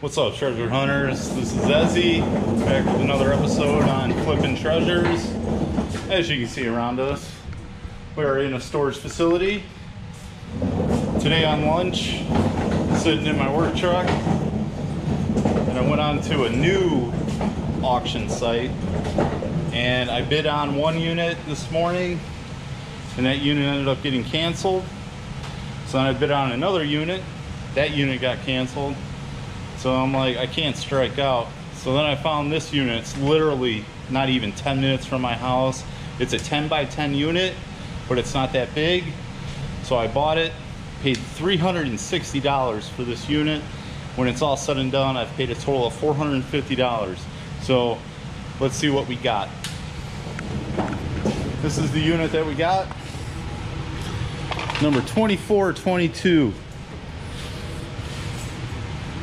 What's up, treasure hunters? This is Ezzy, back with another episode on Flip 'N' Treasures. As you can see around us, we are in a storage facility. Today on lunch, sitting in my work truck, and I went on to a new auction site, and I bid on one unit this morning, and that unit ended up getting canceled. So then I bid on another unit, that unit got canceled. So I'm like, I can't strike out. So then I found this unit. It's literally not even 10 minutes from my house. It's a 10 by 10 unit, but it's not that big. So I bought it, paid $360 for this unit. When it's all said and done, I've paid a total of $450. So let's see what we got. This is the unit that we got. Number 2422.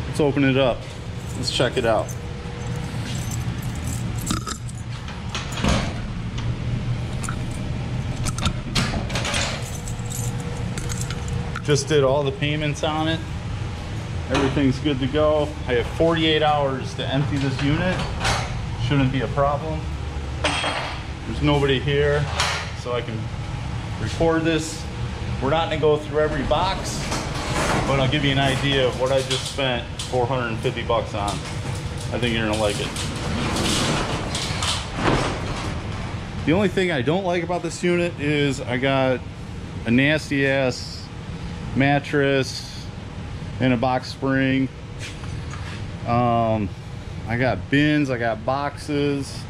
Let's open it up. Let's check it out. Just did all the payments on it. Everything's good to go. I have 48 hours to empty this unit. Shouldn't be a problem. There's nobody here, so I can record this. We're not gonna go through every box, but I'll give you an idea of what I just spent 450 bucks on. I think you're gonna like it. The only thing I don't like about this unit is I got a nasty ass mattress and a box spring. Um, I got bins, I got boxes.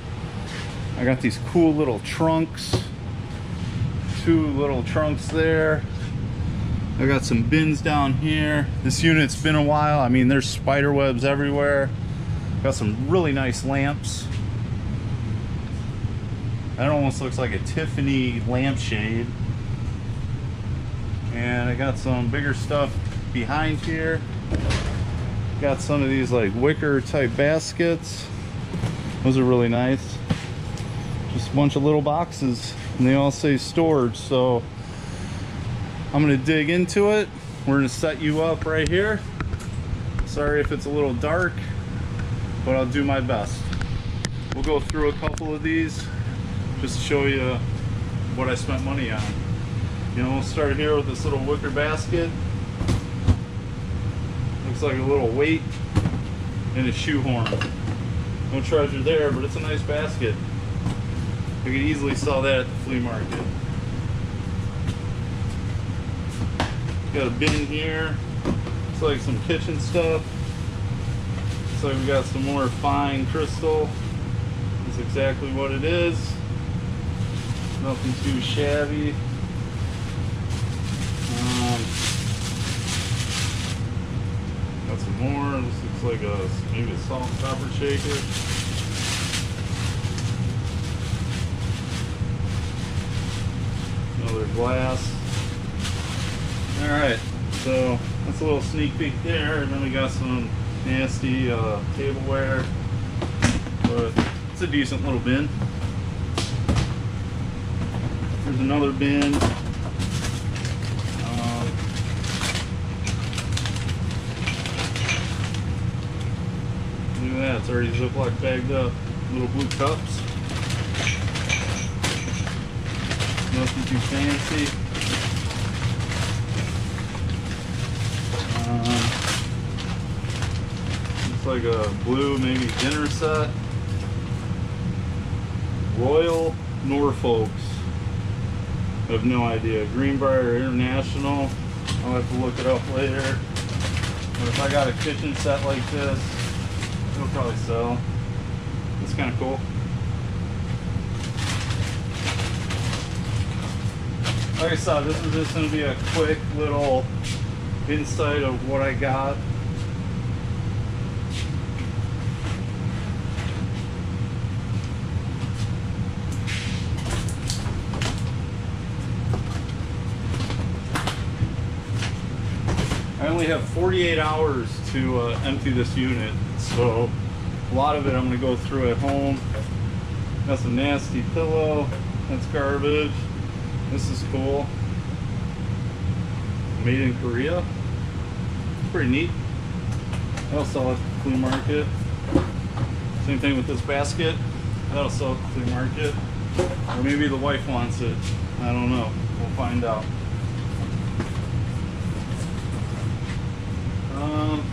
I got these cool little trunks. Two little trunks there. I got some bins down here. This unit's been a while. I mean, there's spider webs everywhere. Got some really nice lamps. That almost looks like a Tiffany lampshade. And I got some bigger stuff behind here. Got some of these like wicker type baskets. Those are really nice. Just a bunch of little boxes and they all say storage. So I'm gonna dig into it. We're gonna set you up right here. Sorry if it's a little dark, but I'll do my best. We'll go through a couple of these just to show you what I spent money on. You know, we'll start here with this little wicker basket. Looks like a little weight and a shoehorn. No treasure there, but it's a nice basket. We could easily sell that at the flea market. Got a bin here. Looks like some kitchen stuff. Looks like we got some more fine crystal. That's exactly what it is. Nothing too shabby. Um, got some more. This looks like a maybe a salt and pepper shaker. Another glass. All right, so that's a little sneak peek there, and then we got some nasty uh, tableware, but it's a decent little bin. There's another bin. Um, that, it's already Ziploc bagged up. Little blue cups. Nothing too fancy. Um, looks like a blue, maybe dinner set. Royal Norfolks. I have no idea. Greenbrier International. I'll have to look it up later. But if I got a kitchen set like this, it'll probably sell. It's kind of cool. Like I this is just going to be a quick little insight of what I got. I only have 48 hours to uh, empty this unit, so a lot of it I'm going to go through at home. That's a nasty pillow. That's garbage. This is cool. Made in Korea. Pretty neat. That'll sell at the flea market. Same thing with this basket. That'll sell at the flea market. Or maybe the wife wants it. I don't know. We'll find out. Um,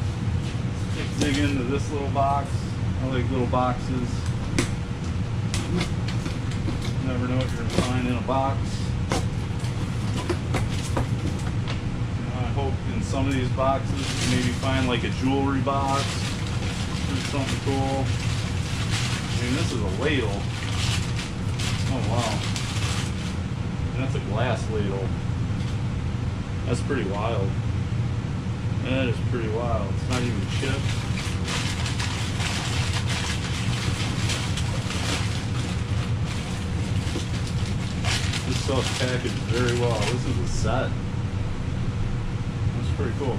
dig into this little box. I like little boxes. Never know what you're gonna find in a box. I hope in some of these boxes you maybe find like a jewelry box or something cool. I mean, this is a ladle. Oh wow. That's a glass ladle. That's pretty wild. That is pretty wild. It's not even chipped. Stuff's packaged very well. This is a set. That's pretty cool.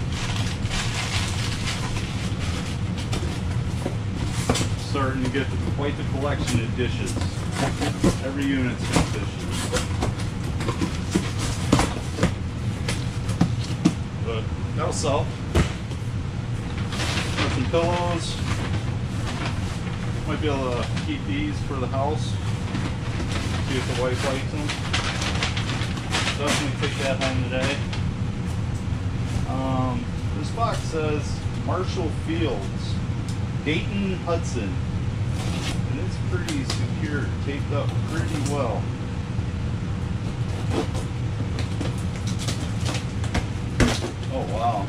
Starting to get quite the collection of dishes. Every unit's got dishes. But that'll sell. Got some pillows. Might be able to keep these for the house. See if the wife likes them. Definitely take that home today. Um, this box says Marshall Fields, Dayton Hudson. And it's pretty secure, taped up pretty well. Oh wow.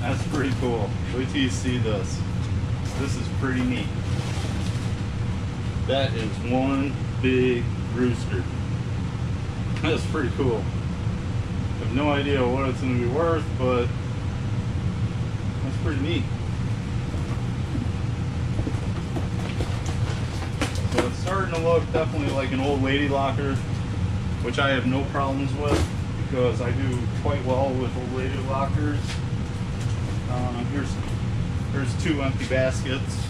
That's pretty cool. Wait till you see this. This is pretty neat. That is one big rooster. That's pretty cool. I have no idea what it's going to be worth, but that's pretty neat. So it's starting to look definitely like an old lady locker, which I have no problems with because I do quite well with old lady lockers. Uh, here's there's two empty baskets.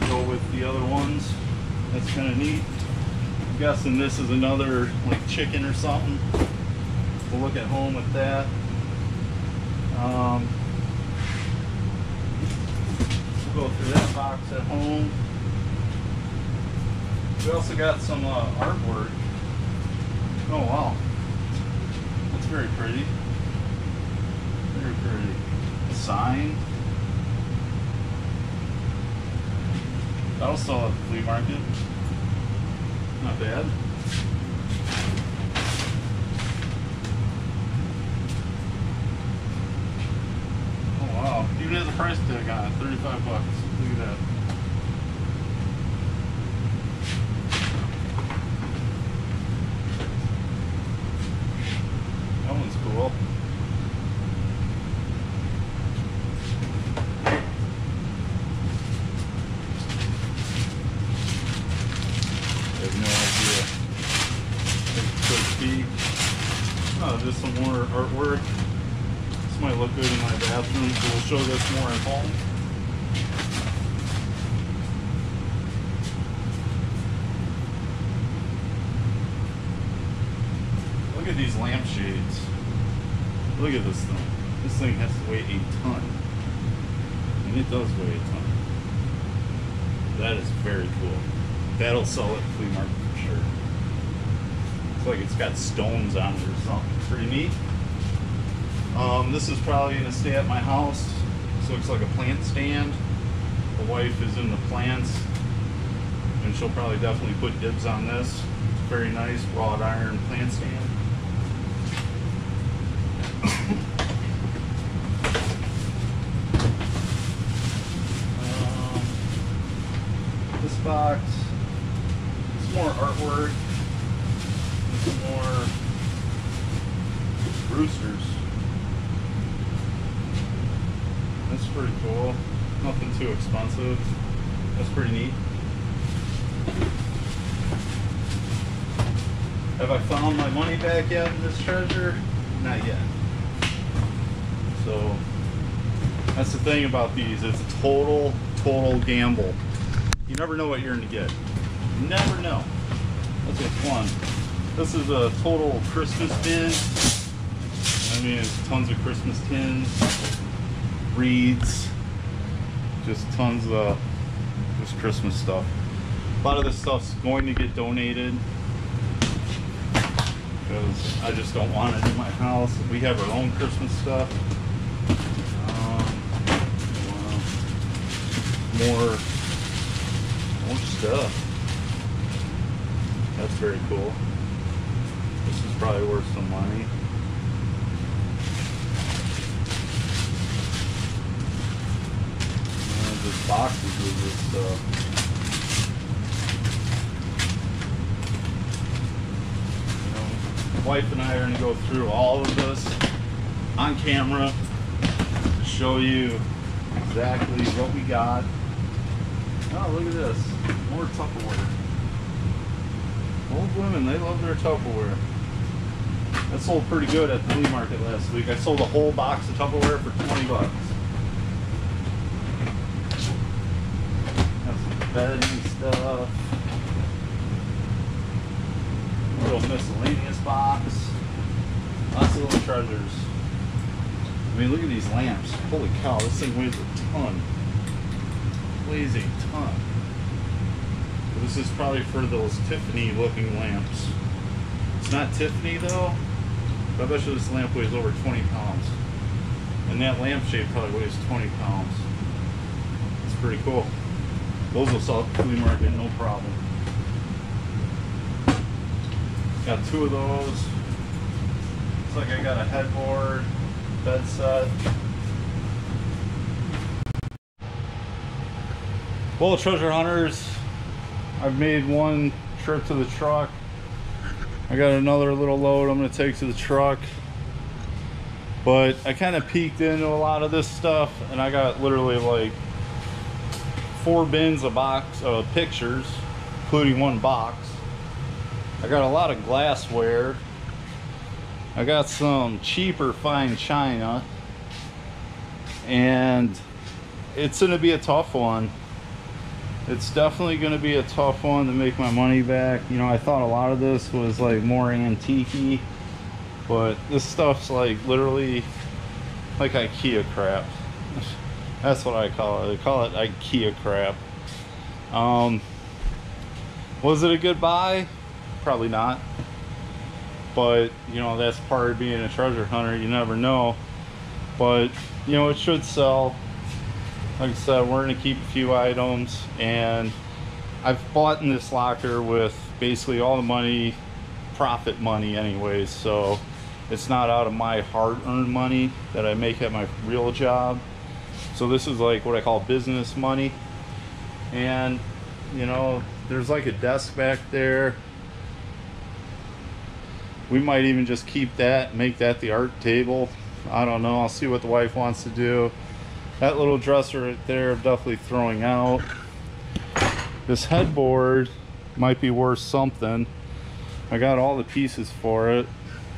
Go with the other ones. That's kind of neat. Guessing this is another like chicken or something. We'll look at home with that. Um, we'll go through that box at home. We also got some uh, artwork. Oh wow, that's very pretty. Very pretty. Sign. That'll sell at the flea market. Not bad. Oh wow. Even has a price tag on it, 35 bucks. Look at. That one's cool. I have no idea. Take a quick peek. Oh, just some more artwork. This might look good in my bathroom, so we'll show this more at home. Look at these lampshades. Look at this thing. This thing has to weigh a ton. And it does weigh a ton. That is very cool. That'll sell at flea market. Looks like it's got stones on it or something. Pretty neat. Um, this is probably gonna stay at my house. This looks like a plant stand. The wife is in the plants, and she'll probably definitely put dibs on this. Very nice wrought iron plant stand. Um, this box, some more artwork, and some more roosters. That's pretty cool. Nothing too expensive. That's pretty neat. Have I found my money back yet in this treasure? Not yet. So that's the thing about these. It's a total, total gamble. You never know what you're gonna get. You never know. That's what's fun. This is a total Christmas bin. I mean, it's tons of Christmas tins, wreaths, just tons of just Christmas stuff. A lot of this stuff's going to get donated because I just don't want it in my house. We have our own Christmas stuff. Um, more, more stuff. That's very cool. This is probably worth some money. And just boxes of this stuff. Uh, you know, wife and I are to go through all of this on camera to show you exactly what we got. Oh, look at this. More Tupperware. Old women, they love their Tupperware. That sold pretty good at the flea market last week. I sold a whole box of Tupperware for 20 bucks. Bedding stuff. Little miscellaneous box. Lots of little treasures. I mean, look at these lamps. Holy cow, this thing weighs a ton. Weighs a ton. This is probably for those Tiffany looking lamps. It's not Tiffany though, but I bet you this lamp weighs over 20 pounds. And that lampshade probably weighs 20 pounds. It's pretty cool. Those will sell at the flea market, no problem. Got two of those. Looks like I got a headboard, bed set. Well, treasure hunters, I've made one trip to the truck. I got another little load I'm gonna take to the truck. But I kind of peeked into a lot of this stuff and I got literally like four bins of box of pictures, including one box. I got a lot of glassware. I got some cheaper fine china. And it's gonna be a tough one it's definitely going to be a tough one to make my money back you know i thought a lot of this was like more antique but this stuff's like literally like ikea crap that's what i call it. They call it ikea crap. Um was it a good buy? Probably not. But you know that's part of being a treasure hunter. You never know. But you know it should sell. Like I said, we're gonna keep a few items. And I've bought in this locker with basically all the money, profit money anyways, so it's not out of my hard-earned money that I make at my real job. So this is like what I call business money. And you know, there's like a desk back there. We might even just keep that, make that the art table. I don't know, I'll see what the wife wants to do. That little dresser right there, definitely throwing out. This headboard might be worth something. I got all the pieces for it.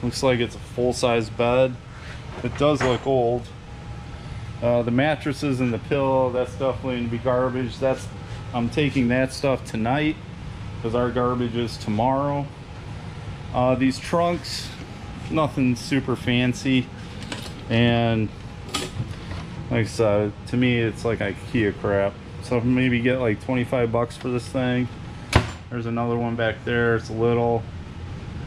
Looks like it's a full-size bed. It does look old. Uh, the mattresses and the pillow, that's definitely gonna be garbage. That's I'm taking that stuff tonight because our garbage is tomorrow. Uh, these trunks, nothing super fancy. And like I said, to me it's like IKEA crap. So maybe get like 25 bucks for this thing. There's another one back there, it's a little.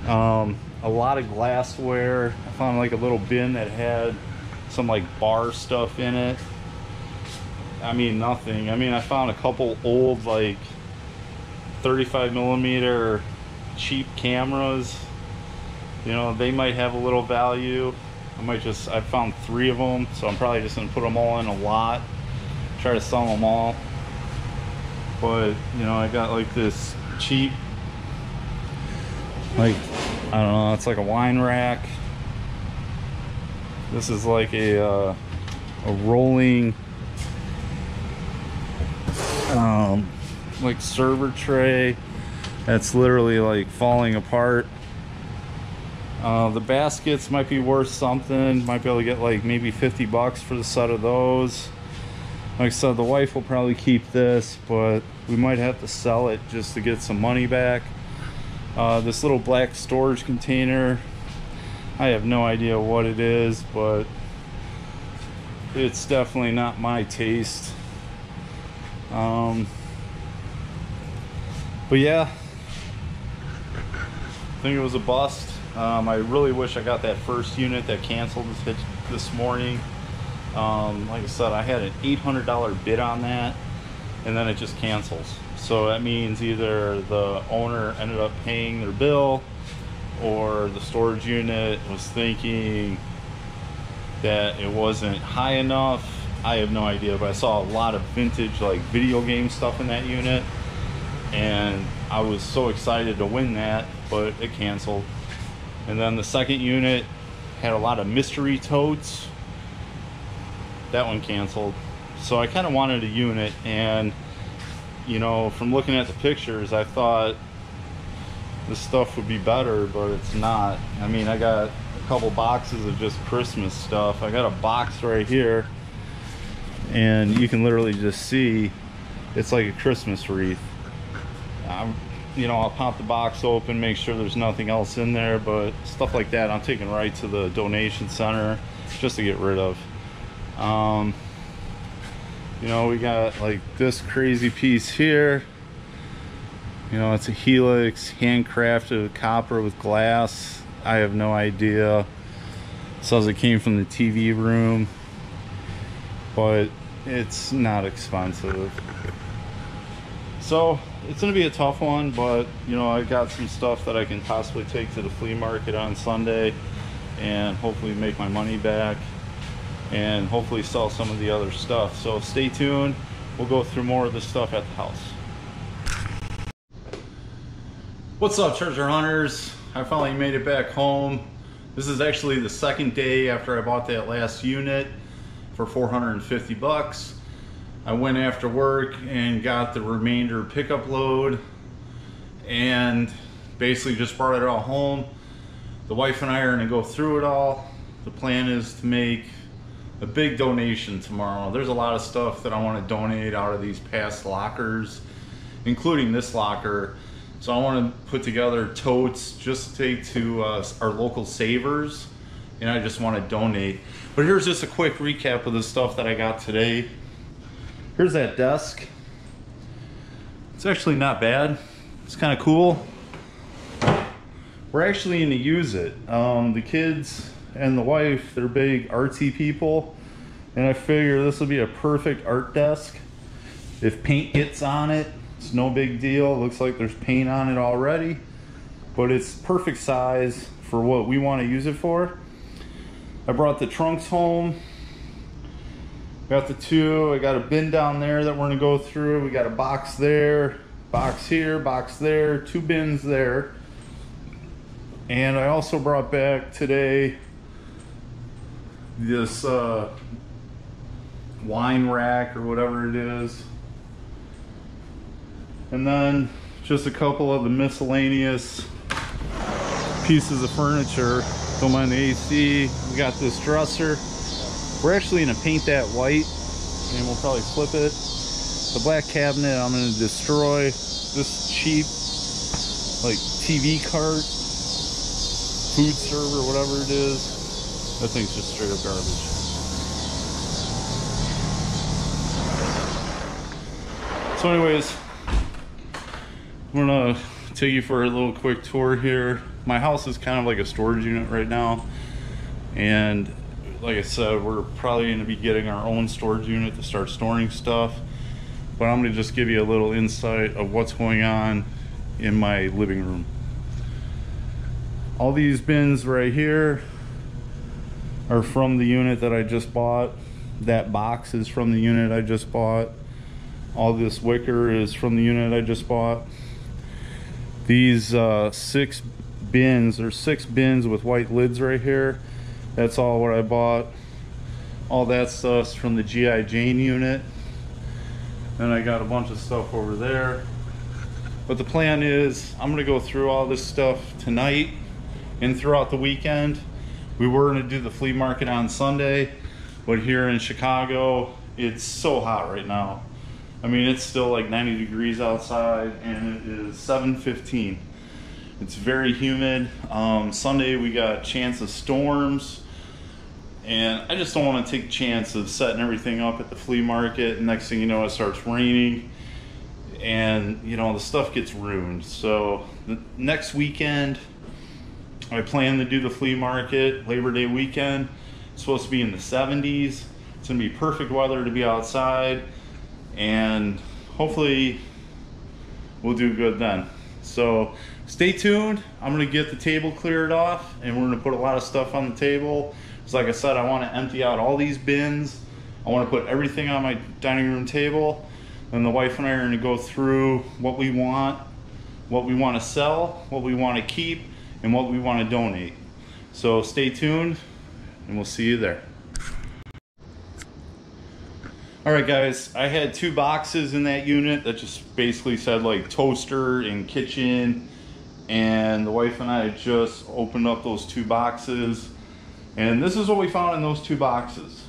Um, a lot of glassware. I found like a little bin that had some like bar stuff in it. I mean nothing. I mean I found a couple old like 35 millimeter cheap cameras. You know, they might have a little value. I might just, I found three of them, so I'm probably just gonna put them all in a lot, try to sell them all. But, you know, I got like this cheap, like, I don't know, it's like a wine rack. This is like a, uh, a rolling, um, like server tray that's literally like falling apart. Uh, the baskets might be worth something. Might be able to get like maybe 50 bucks for the set of those. like I said, the wife will probably keep this, but we might have to sell it just to get some money back. Uh, this little black storage container, I have no idea what it is, but it's definitely not my taste. Um, but yeah, I think it was a bust. Um, I really wish I got that first unit that canceled this, this morning. Um, like I said, I had an $800 bid on that and then it just cancels. So that means either the owner ended up paying their bill or the storage unit was thinking that it wasn't high enough. I have no idea, but I saw a lot of vintage like video game stuff in that unit and I was so excited to win that, but it canceled. And then the second unit had a lot of mystery totes that one canceled. So I kind of wanted a unit and you know, from looking at the pictures, I thought this stuff would be better, but it's not. I mean, I got a couple boxes of just Christmas stuff. I got a box right here and you can literally just see it's like a Christmas wreath. I'm, you know, I'll pop the box open, make sure there's nothing else in there, but stuff like that I'm taking right to the donation center just to get rid of. Um, you know, we got like this crazy piece here. You know, it's a Helix, handcrafted copper with glass. I have no idea. It says it came from the TV room, but it's not expensive. So it's gonna be a tough one, but you know, I've got some stuff that I can possibly take to the flea market on Sunday and hopefully make my money back and hopefully sell some of the other stuff. So stay tuned. We'll go through more of the stuff at the house. What's up treasure hunters? I finally made it back home. This is actually the second day after I bought that last unit for 450 bucks. I went after work and got the remainder pickup load and basically just brought it all home. The wife and I are gonna go through it all. The plan is to make a big donation tomorrow. There's a lot of stuff that I want to donate out of these past lockers, including this locker. So I want to put together totes just to take to uh, our local savers, and I just want to donate. But here's just a quick recap of the stuff that I got today. Here's that desk. It's actually not bad. It's kind of cool. We're actually going to use it. Um, the kids and the wife, they're big artsy people. And I figure this will be a perfect art desk. If paint gets on it, it's no big deal. Looks like there's paint on it already. But it's perfect size for what we want to use it for. I brought the trunks home. Got the two. I got a bin down there that we're going to go through. We got a box there, box here, box there, two bins there. And I also brought back today this uh, wine rack or whatever it is. And then just a couple of the miscellaneous pieces of furniture. Don't mind the AC. We got this dresser. We're actually gonna paint that white and we'll probably flip it. The black cabinet I'm gonna destroy. This cheap like TV cart, food server, whatever it is. That thing's just straight up garbage. So anyways, I'm gonna take you for a little quick tour here. My house is kind of like a storage unit right now. And like I said, we're probably gonna be getting our own storage unit to start storing stuff. But I'm gonna just give you a little insight of what's going on in my living room. All these bins right here are from the unit that I just bought. That box is from the unit I just bought. All this wicker is from the unit I just bought. These uh, six bins, there's six bins with white lids right here. That's all what I bought. All that stuff's from the G.I. Jane unit. Then I got a bunch of stuff over there. But the plan is I'm gonna go through all this stuff tonight and throughout the weekend we were to do the flea market on Sunday, but here in Chicago, it's so hot right now. I mean, it's still like 90 degrees outside and it is 7.15. It's very humid. Um, Sunday we got chance of storms and I just don't want to take a chance of setting everything up at the flea market. Next thing you know, it starts raining and you know, the stuff gets ruined. So the next weekend, I plan to do the flea market, Labor Day weekend. It's supposed to be in the 70s. It's gonna be perfect weather to be outside and hopefully we'll do good then. So stay tuned. I'm gonna get the table cleared off and we're gonna put a lot of stuff on the table. Because like I said, I wanna empty out all these bins. I wanna put everything on my dining room table. And the wife and I are gonna go through what we want, what we wanna sell, what we wanna keep, and what we wanna donate. So stay tuned and we'll see you there. All right, guys, I had two boxes in that unit that just basically said like toaster and kitchen. And the wife and I just opened up those two boxes. And this is what we found in those two boxes.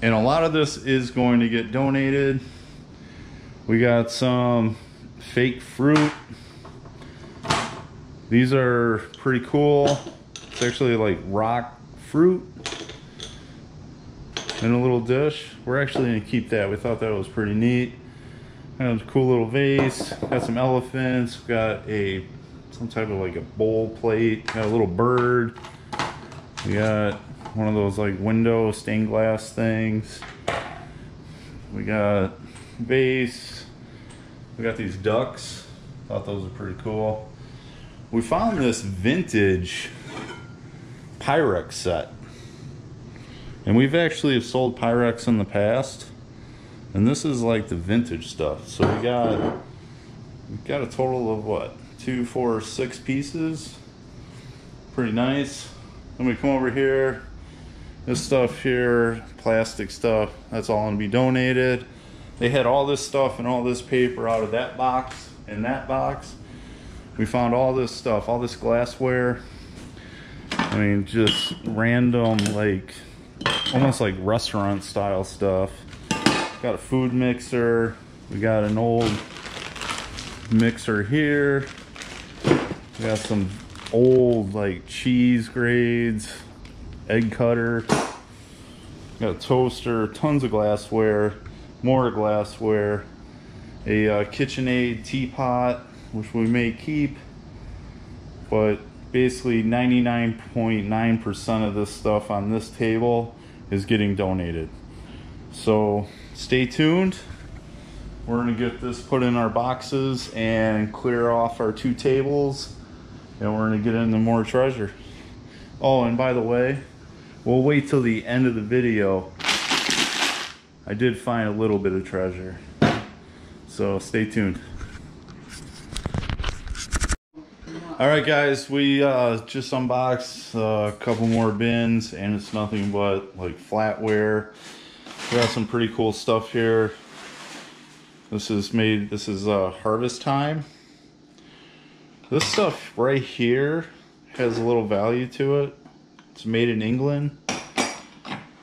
And a lot of this is going to get donated. We got some fake fruit. These are pretty cool. It's actually like rock fruit in a little dish. We're actually gonna keep that. We thought that was pretty neat. Got a cool little vase. Got some elephants. Got a some type of like a bowl plate. Got a little bird. We got one of those like window stained glass things. We got vase. We got these ducks. Thought those were pretty cool. We found this vintage Pyrex set. And we've actually have sold Pyrex in the past. And this is like the vintage stuff. So we got we got a total of what? Two, four, six pieces. Pretty nice. Then we come over here. This stuff here, plastic stuff, that's all gonna be donated. They had all this stuff and all this paper out of that box and that box. We found all this stuff, all this glassware. I mean, just random, like, almost like restaurant style stuff. Got a food mixer. We got an old mixer here. We got some old like cheese grades, egg cutter. Got a toaster, tons of glassware, more glassware, a uh, KitchenAid teapot, which we may keep, but basically 99.9% of this stuff on this table is getting donated. So stay tuned. We're gonna get this put in our boxes and clear off our two tables and we're gonna get into more treasure. Oh, and by the way, we'll wait till the end of the video. I did find a little bit of treasure. So stay tuned. All right, guys, we uh, just unboxed uh, a couple more bins, and it's nothing but like flatware. We got some pretty cool stuff here. This is made. This is uh, harvest time. This stuff right here has a little value to it. It's made in England,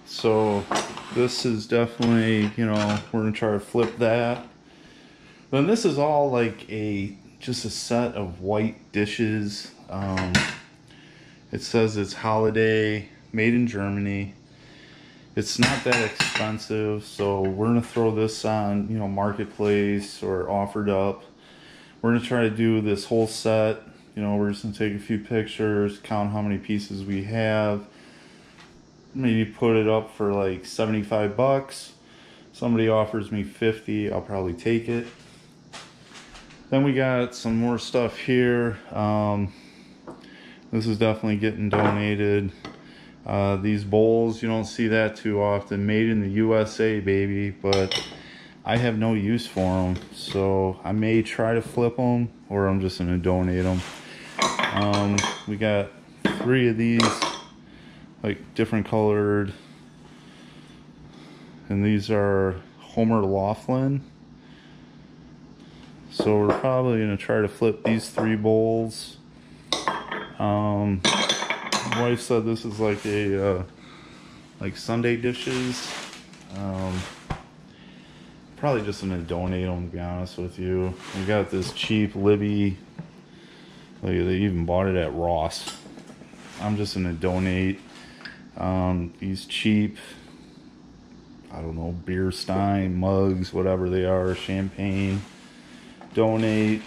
so this is definitely you know we're gonna try to flip that. Then this is all like a just a set of white dishes. Um, it says it's holiday, made in Germany. It's not that expensive, so we're gonna throw this on, you know, marketplace or offered up. We're gonna try to do this whole set. You know, we're just gonna take a few pictures, count how many pieces we have. Maybe put it up for like 75 bucks. Somebody offers me 50, I'll probably take it. Then we got some more stuff here. Um, this is definitely getting donated. Uh, these bowls, you don't see that too often. Made in the USA, baby, but I have no use for them. So I may try to flip them or I'm just going to donate them. Um, we got three of these, like different colored. And these are Homer Laughlin. So we're probably going to try to flip these three bowls. Um, wife said this is like a uh, like Sunday dishes. Um, probably just gonna donate them to be honest with you. We got this cheap Libbey. Like they even bought it at Ross. I'm just gonna donate um, these cheap. I don't know beer stein mugs, whatever they are, champagne. Donate.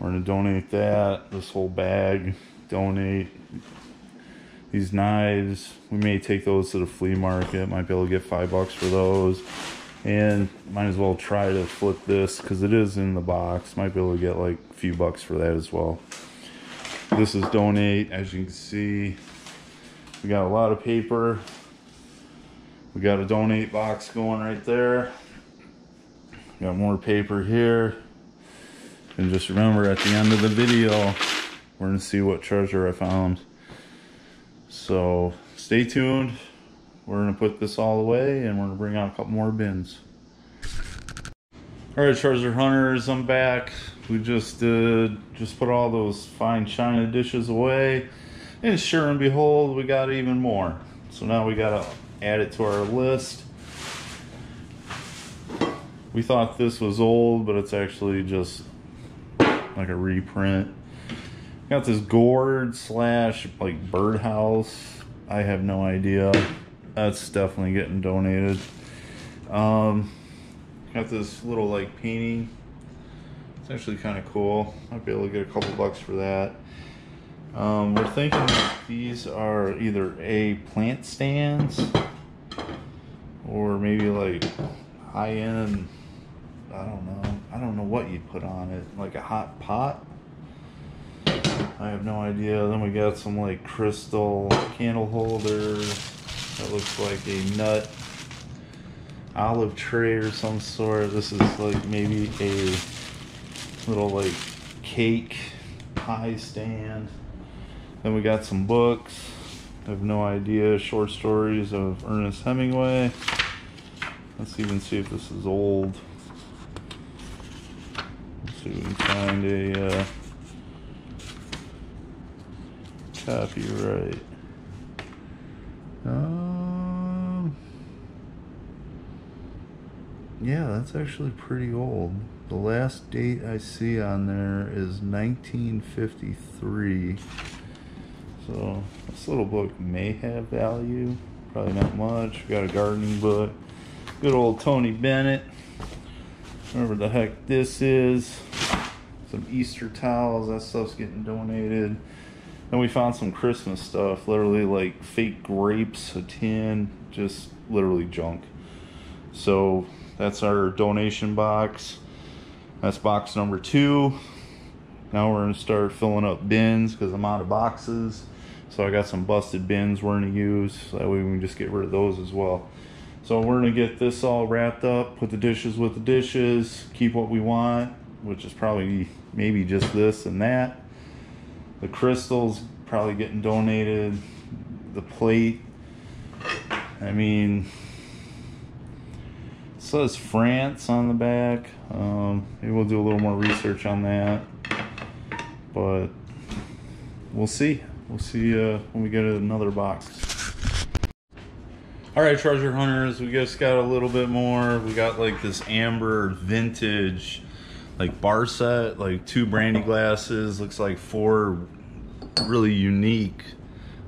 We're gonna donate that. This whole bag. Donate these knives. We may take those to the flea market. Might be able to get five bucks for those. And might as well try to flip this because it is in the box. Might be able to get like a few bucks for that as well. This is donate. As you can see, we got a lot of paper. We got a donate box going right there. Got more paper here. And just remember at the end of the video, we're gonna see what treasure I found. So stay tuned. We're gonna put this all away and we're gonna bring out a couple more bins. All right, treasure hunters, I'm back. We just just put all those fine china dishes away. And sure and behold, we got even more. So now we gotta add it to our list. We thought this was old, but it's actually just like a reprint. Got this gourd slash like birdhouse. I have no idea. That's definitely getting donated. Um, got this little like painting. It's actually kind of cool. Might be able to get a couple bucks for that. Um, we're thinking these are either a plant stands or maybe like high end. I don't know. I don't know what you put on it. Like a hot pot. I have no idea. Then we got some like crystal candle holders. That looks like a nut olive tray or some sort. This is like maybe a little like cake pie stand. Then we got some books. I have no idea. Short stories of Ernest Hemingway. Let's even see if this is old. See if we can find a uh, copyright. Um, yeah, that's actually pretty old. The last date I see on there is 1953. So this little book may have value. Probably not much. We got a gardening book. Good old Tony Bennett. Whatever the heck this is. Some Easter towels. That stuff's getting donated. Then we found some Christmas stuff. Literally like fake grapes, a tin, just literally junk. So that's our donation box. That's box number two. Now we're gonna start filling up bins because I'm out of boxes. So I got some busted bins we're gonna use. So that way we can just get rid of those as well. So we're gonna get this all wrapped up, put the dishes with the dishes, keep what we want, which is probably maybe just this and that. The crystals probably getting donated. The plate, I mean, says France on the back. Um, maybe we'll do a little more research on that, but we'll see. We'll see uh, when we get another box. All right, treasure hunters, we just got a little bit more. We got like this amber vintage, like bar set, like two brandy glasses. Looks like four really unique,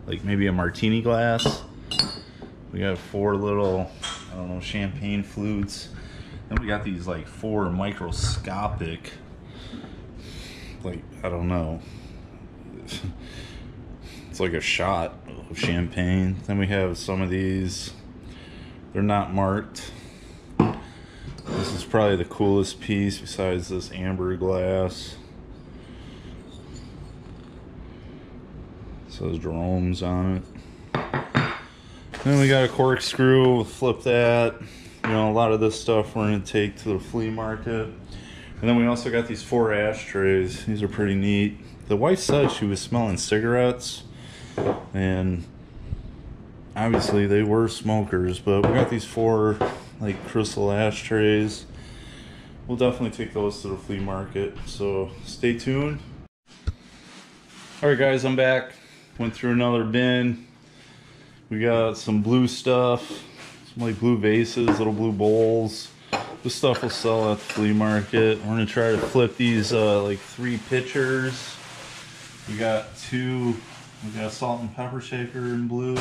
like maybe a martini glass. We got four little, I don't know, champagne flutes. Then we got these like four microscopic, like, I don't know. It's like a shot of champagne. Then we have some of these. They're not marked. This is probably the coolest piece besides this amber glass. says Jerome's on it. Then we got a corkscrew, we'll flip that. You know, a lot of this stuff we're gonna take to the flea market. And then we also got these four ashtrays. These are pretty neat. The wife said she was smelling cigarettes and obviously they were smokers, but we got these four like crystal ashtrays. We'll definitely take those to the flea market. So stay tuned. All right, guys, I'm back. Went through another bin. We got some blue stuff, some like blue vases, little blue bowls. This stuff will sell at the flea market. We're gonna try to flip these uh, like three pitchers. We got two, we got a salt and pepper shaker in blue.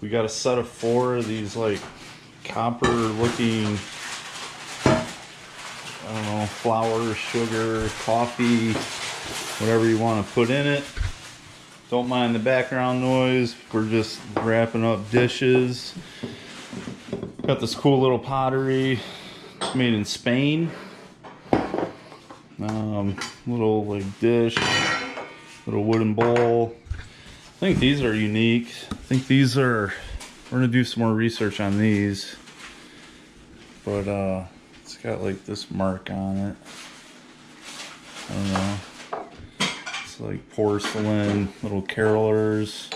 We got a set of four of these like copper looking, I don't know, flour, sugar, coffee, whatever you want to put in it. Don't mind the background noise. We're just wrapping up dishes. Got this cool little pottery. It's made in Spain. Um, little like dish, little wooden bowl. I think these are unique. I think these are, we're gonna do some more research on these. But uh, it's got like this mark on it. I don't know It's like porcelain, little carolers.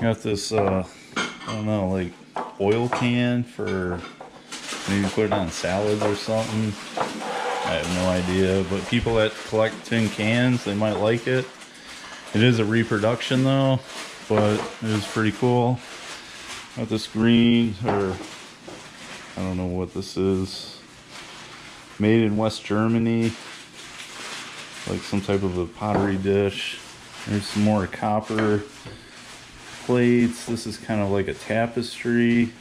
Got this, uh, I don't know, like oil can for maybe put it on salads or something. I have no idea, but people that collect tin cans, they might like it. It is a reproduction though, but it is pretty cool. Got this green, or I don't know what this is. Made in West Germany like some type of a pottery dish. There's some more copper plates. This is kind of like a tapestry,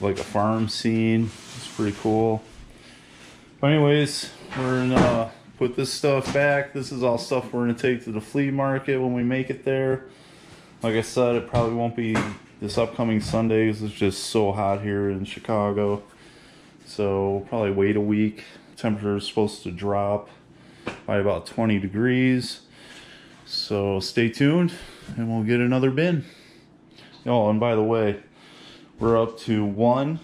like a farm scene. It's pretty cool. But anyways, we're gonna uh, put this stuff back. This is all stuff we're gonna take to the flea market when we make it there. Like I said, it probably won't be this upcoming Sunday it's just so hot here in Chicago. So probably wait a week. Temperature is supposed to drop by about 20 degrees. So stay tuned and we'll get another bin. Oh, and by the way, we're up to one,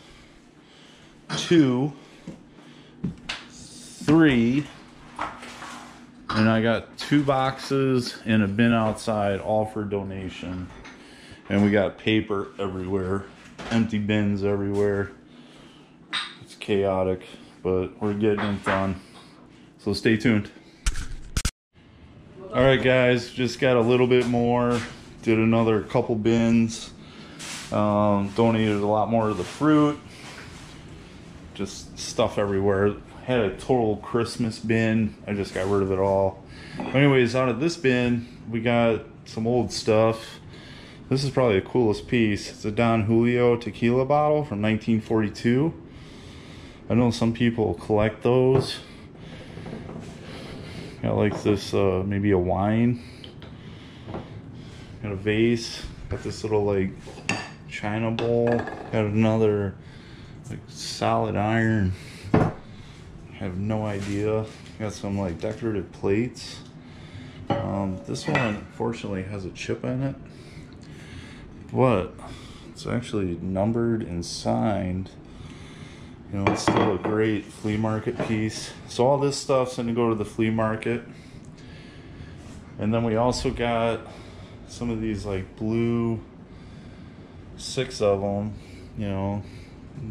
two, three, and I got two boxes and a bin outside, all for donation. And we got paper everywhere, empty bins everywhere. It's chaotic, but we're getting it done. So stay tuned. All right, guys, just got a little bit more. Did another couple bins. Um, donated a lot more of the fruit. Just stuff everywhere. Had a total Christmas bin. I just got rid of it all. Anyways, out of this bin, we got some old stuff. This is probably the coolest piece. It's a Don Julio tequila bottle from 1942. I know some people collect those. Got like this, uh, maybe a wine. Got a vase. Got this little like china bowl. Got another like solid iron. I have no idea. Got some like decorative plates. Um, this one unfortunately has a chip in it. But it's actually numbered and signed you know, it's still a great flea market piece. So all this stuff's gonna go to the flea market. And then we also got some of these like blue, six of them, you know,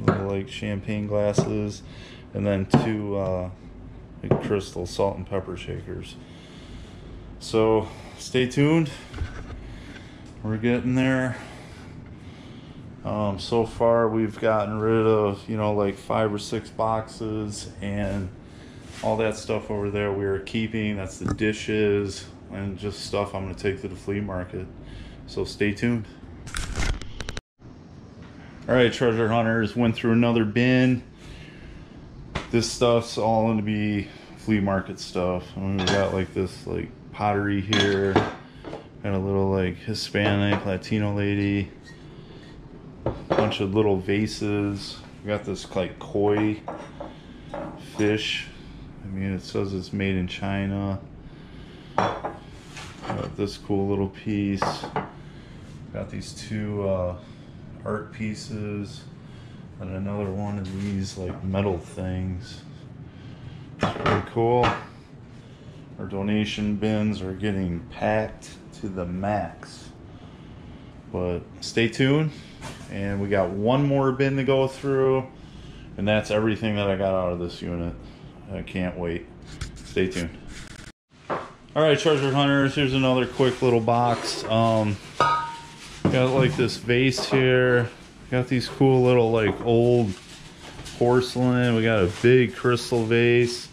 little like champagne glasses, and then two uh, like crystal salt and pepper shakers. So stay tuned. We're getting there. Um, so far, we've gotten rid of, you know, like five or six boxes and all that stuff over there we are keeping. That's the dishes and just stuff I'm going to take to the flea market. So stay tuned. All right, treasure hunters, went through another bin. This stuff's all going to be flea market stuff. I mean, we got like this like pottery here. Got a little like Hispanic Latino lady bunch of little vases. We got this like koi fish. I mean, it says it's made in China. Got this cool little piece. Got these two uh, art pieces and another one of these like metal things. It's pretty cool. Our donation bins are getting packed to the max. But stay tuned and we got one more bin to go through and that's everything that I got out of this unit I can't wait stay tuned all right treasure hunters here's another quick little box um, Got like this vase here. Got these cool little like old porcelain. We got a big crystal vase.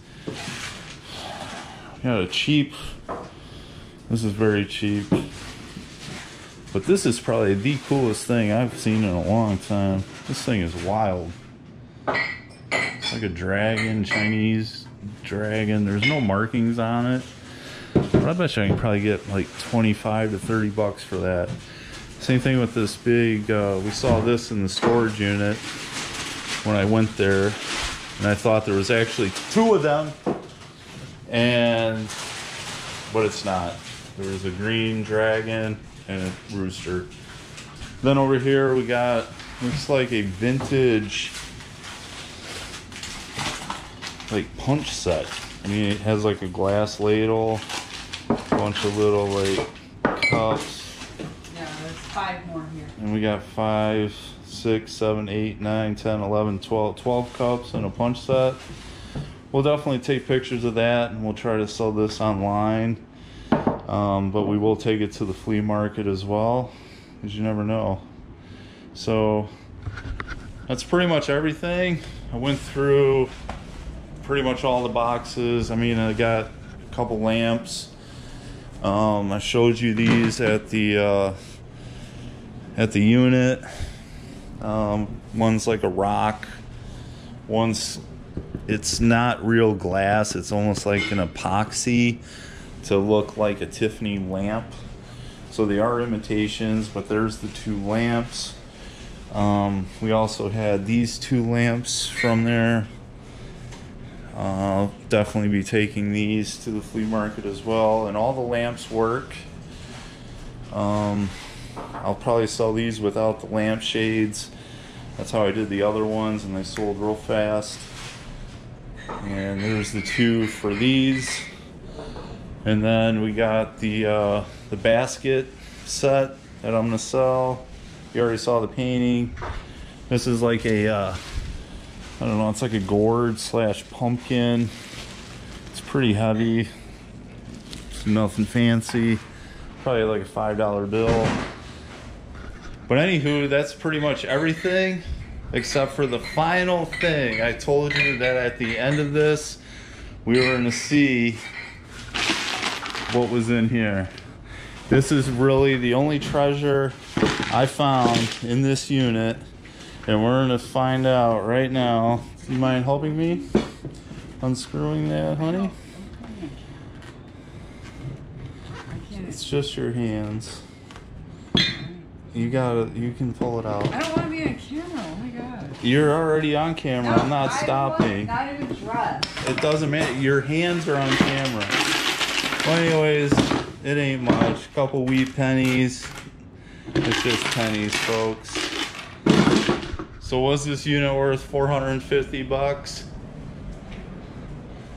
Got a cheap. This is very cheap. But this is probably the coolest thing I've seen in a long time. This thing is wild. It's like a dragon, Chinese dragon. There's no markings on it. But I bet you I can probably get like 25 to 30 bucks for that. Same thing with this big, uh, we saw this in the storage unit when I went there. And I thought there was actually two of them. And, but it's not. There was a green dragon and a rooster. Then over here we got, looks like a vintage, like punch set. I mean, it has like a glass ladle, a bunch of little like cups. Yeah, there's five more here. And we got five, six, seven, eight, nine, 10, 11, 12, 12 cups and a punch set. We'll definitely take pictures of that and we'll try to sell this online. Um, but we will take it to the flea market as well, because you never know. So that's pretty much everything. I went through pretty much all the boxes. I mean, I got a couple lamps. Um, I showed you these at the uh, at the unit. Um, one's like a rock. One's it's not real glass. It's almost like an epoxy to look like a Tiffany lamp. So they are imitations, but there's the two lamps. Um, we also had these two lamps from there. I'll definitely be taking these to the flea market as well. And all the lamps work. Um, I'll probably sell these without the lamp shades. That's how I did the other ones, and they sold real fast. And there's the two for these. And then we got the uh, the basket set that I'm gonna sell. You already saw the painting. This is like a uh, I don't know. It's like a gourd slash pumpkin. It's pretty heavy. It's nothing fancy. Probably like a five dollar bill. But anywho, that's pretty much everything except for the final thing. I told you that at the end of this, we were to see what was in here. This is really the only treasure I found in this unit. And we're to find out right now. Do you mind helping me? Unscrewing that, honey? It's just your hands. You gotta, you can pull it out. I don't want to be on camera. Oh my god. You're already on camera. I'm not I stopping. Not even dressed. It doesn't matter. Your hands are on camera. Well, anyways, it ain't much. Couple wee pennies. It's just pennies, folks. So was this unit worth 450 bucks?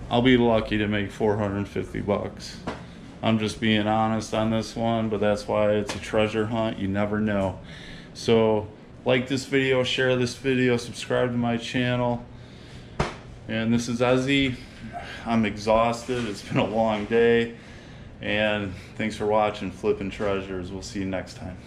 I'll be lucky to make 450 bucks. I'm just being honest on this one, but that's why it's a treasure hunt. You never know. So, like this video, share this video, subscribe to my channel. And this is Ezzy. I'm exhausted. It's been a long day. And thanks for watching Flip 'N' Treasures. We'll see you next time.